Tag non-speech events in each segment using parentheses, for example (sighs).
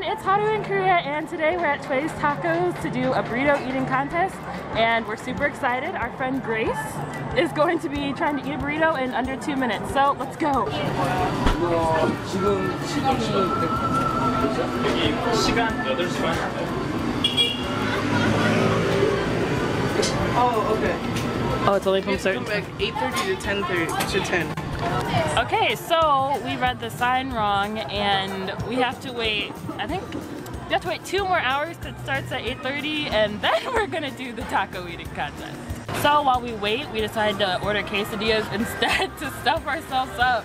everyone, it's Haru in Korea and today we're at Choi's Tacos to do a burrito eating contest and we're super excited. Our friend Grace is going to be trying to eat a burrito in under two minutes, so let's go. Oh, okay. Oh, it's only from 8.30 to 10.30 to 10. Okay, so we read the sign wrong and we have to wait, I think we have to wait two more hours it starts at 8.30 and then (laughs) we're gonna do the taco eating contest. So while we wait, we decided to order quesadillas (laughs) instead to stuff ourselves up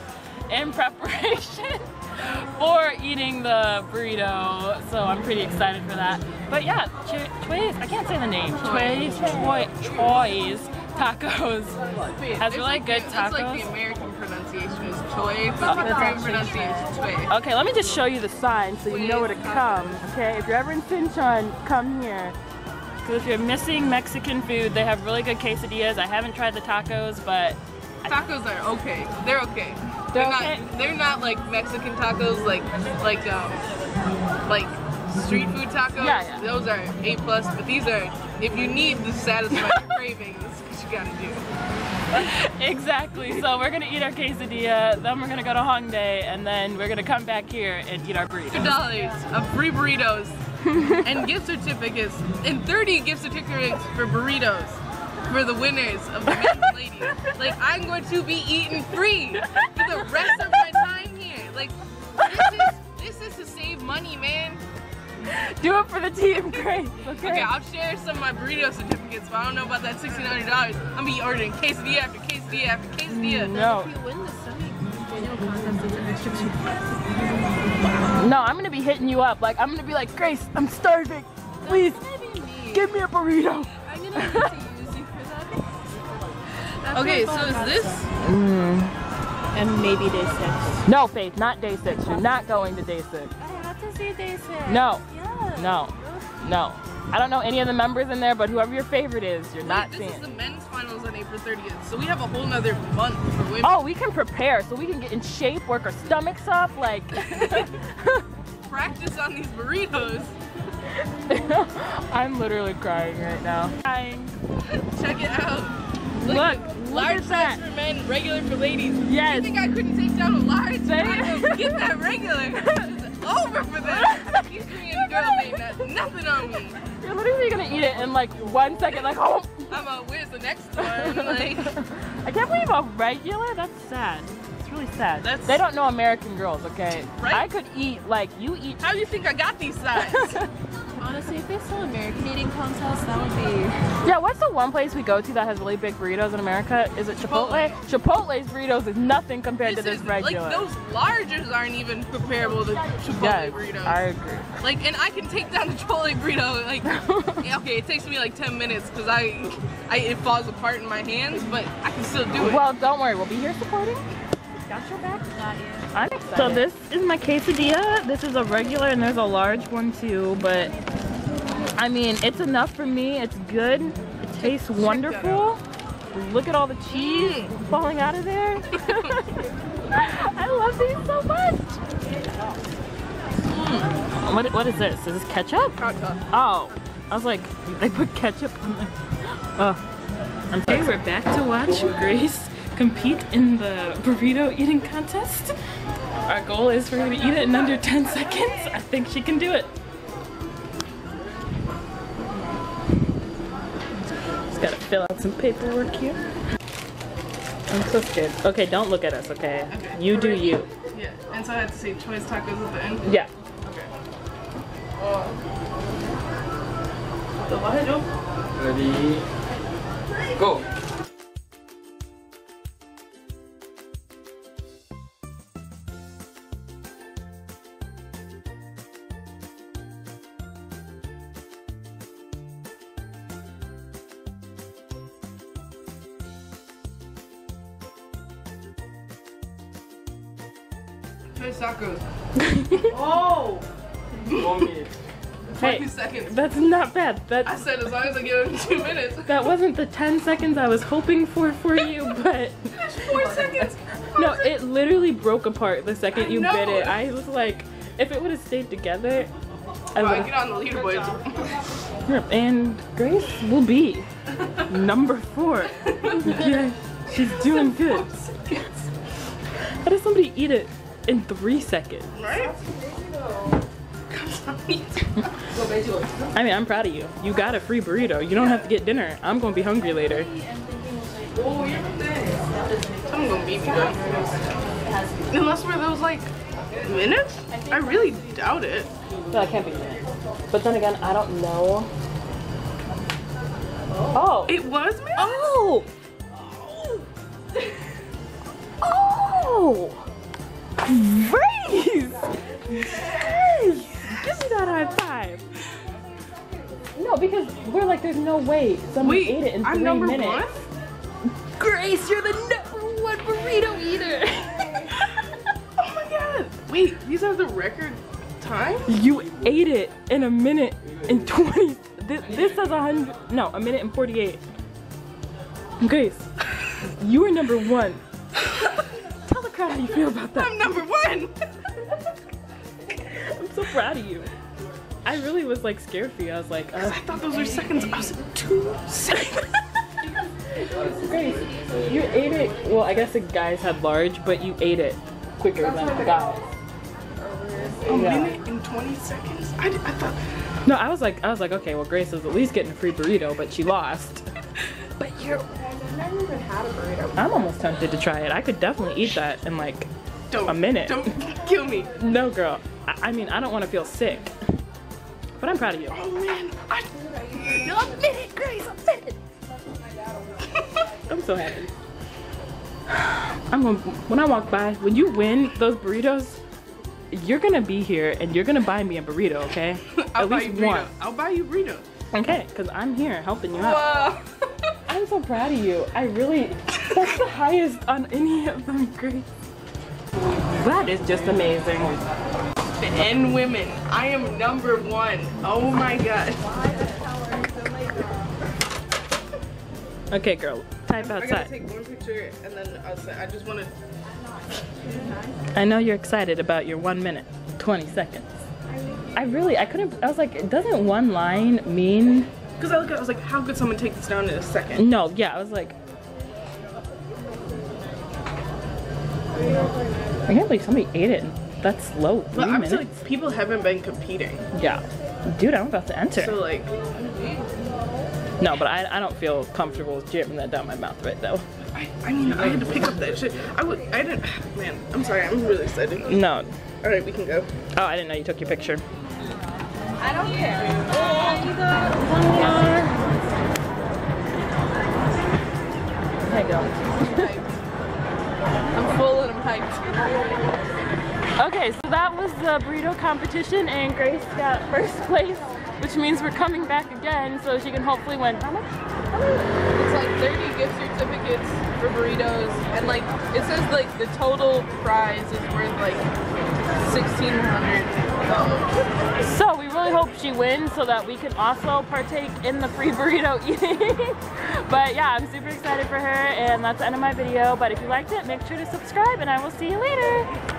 in preparation (laughs) for eating the burrito. So I'm pretty excited for that. But yeah, Ch- Choi's, I can't say the name. Choi's, Choi, Choi's Tacos has It's really like good the, That's like the American pronunciation is choy. But the Korean pronunciation is choy. Okay, let me just show you the sign so you know where to come. Okay, if you're ever in Sinchon, come here. Because if you're missing Mexican food, they have really good quesadillas. I haven't tried the tacos, but Tacos are okay. They're okay. They're not. okay? They're not like Mexican tacos, like like um like street food tacos. Yeah, yeah. Those are A plus. But these are if you need to satisfy your gotta do. (laughs) exactly. So we're gonna eat our quesadilla, then we're gonna go to Hongdae, and then we're gonna come back here and eat our Two burritos. dollars of free burritos (laughs) and gift certificates and 30 gift certificates for burritos for the winners of the men's (laughs) and ladies. Like I'm going to be eating free for the rest of my time here. Like this is this is to save money, man. (laughs) Do it for the team, (laughs) Grace. Okay. Okay, I'll share some of my burrito certificates, but I don't know about that $1,600. I'm gonna be ordering quesadilla after quesadilla after quesadilla. No. If you win the semi Daniel contest, it's an extra two. No, I'm gonna be hitting you up. Like I'm gonna be like, Grace, I'm starving. Please give me a burrito. I'm gonna need to use you for that. That's Okay, so is this Mm. And maybe DAY6. No, Faith, not DAY6. You're not going to day six. I have to see DAY6. No. Yeah. No. No. I don't know any of the members in there, but whoever your favorite is, you're Wait, not this seeing. is the men's finals on April 30th, so we have a whole nother month for women. Oh, we can prepare so we can get in shape, work our stomachs up, like. (laughs) Practice on these burritos. (laughs) I'm literally crying right now. Crying. (laughs) Check it out. Look, at- look large at size that. for men, regular for ladies. Yes. You think I couldn't take down a large? Say. I will get that regular. Nothing on me. You're literally gonna eat it in like one second, like, oh. (laughs) I'm a, where's the next one? Like, I can't believe a regular? That's sad. It's really sad. That's- They don't know American girls, okay? Right? I could eat, like, you eat. how do you think I got these size? (laughs) Honestly, if they sell American eating contest, that would be. Yeah, what's the one place we go to that has really big burritos in America? Is it Chipotle? Chipotle's burritos is nothing compared to this is, regular. like those largers aren't even comparable to Chipotle yes, burritos. I agree. Like, and I can take down the Chipotle burrito. Like, (laughs) okay, it takes me like 10 minutes because I, I, it falls apart in my hands, but I can still do it. Well, don't worry, we'll be here supporting. Got your back. Not yet. I'm excited. So this is my quesadilla. This is a regular and there's a large one too, but I mean, it's enough for me. It's good. It tastes wonderful. Look at all the cheese falling out of there. (laughs) (laughs) I love these so much. Mm. What, what is this? Is this ketchup? Hot dog. Oh, I was like, they put ketchup on the. Oh. Okay, we're back to watch Grace compete in the burrito eating contest. Our goal is for her to eat it in under 10 seconds. I think she can do it. Just gotta fill out some paperwork here. I'm so scared. Okay, don't look at us, okay? Okay, You do ready. you. Yeah, and so I had to say Choi's tacos at the end. Yeah. Okay. Uh, the? Ready? Go! Choi's tacos. (laughs) oh! Minute. Hey, 20 seconds. that's not bad. I That said as long as I give him two minutes. that wasn't the 10 seconds I was hoping for for you, (laughs) but Four seconds. (laughs) no, it literally broke apart the second I you know. bit it. I was like, if it would have stayed together, I Come on, would- get on the leaderboard. and Grace will be number four. Yeah, she's doing good. How does somebody eat it in three seconds? Right? I mean, I'm proud of you. You got a free burrito. You don't have to get dinner. I'm gonna be hungry later. Someone gonna beat me though. Unless for those like minutes? I really doubt it. No, I can't be minutes. But then again, I don't know. Oh. It was minutes? Oh. Oh. oh. Grace. Yes. Give me that high five. No, because we're like, there's no way someone Wait, ate it in 3 I'm number minutes. one? Grace, you're the number one burrito eater. (laughs) Oh my god. Wait, these are the record time? You ate it in a minute and 20. This, this says 100. No, a minute and 48. Grace, you are number one. (laughs) Tell the crowd how you feel about that. I'm number one. (laughs) I'm so proud of you. I really was like scared for you. I was like, uh, I thought those were seconds. I was like, two seconds. Grace, you ate it. Well, I guess the guys had large, but you ate it quicker than the guys. A minute and 20 seconds? I, I thought. No, I was like, I was like, okay, well, Grace is at least getting a free burrito, but she lost. But you're. I've never even had a burrito. I'm almost tempted to try it. I could definitely eat that in like Don't. A minute. Don't kill me. No, girl. I, I mean, I don't want to feel sick. But I'm proud of you. Oh man. I, A minute, Grace, a minute. (laughs) I'm so happy. I'm gonna, when I walk by, when you win those burritos, you're gonna be here and you're gonna buy me a burrito, okay? (laughs) I'll At buy least you burrito. one. I'll buy you burrito. Okay, because I'm here helping you out. Wow. I'm so proud of you. I really, that's the highest on any of them, Grace. That is just amazing. and women. I am number one. Oh my god. Okay, girl, type I gotta outside. take one picture and then I'll say, I just want to. I know you're excited about your one minute, 20 seconds. I really, I couldn't, I was like, doesn't one line mean? Because I look at it, I was like, how could someone take this down in a second? No, yeah, I was like, I can't believe somebody ate it. That's slow. Three But I'm minutes. like, people haven't been competing. yeah. Dude, I'm about to enter. So like, no, but I, I don't feel comfortable jamming that down my mouth right though. I, I mean, I had to pick up that shit. I would, I didn't, (sighs) man, I'm sorry, I'm really excited. No. All right, we can go. Oh, I didn't know you took your picture. I don't care. There you go. I'm full and I'm hyped. Okay, so that was the burrito competition, and Grace got first place, which means we're coming back again, so she can hopefully win. How much? It's like 30 gift certificates for burritos, and like it says like the total prize is worth like 1600 dollars. So we really hope she wins, so that we can also partake in the free (laughs) burrito eating. (laughs) but yeah, I'm super excited for her, and that's the end of my video. But if you liked it, make sure to subscribe, and I will see you later.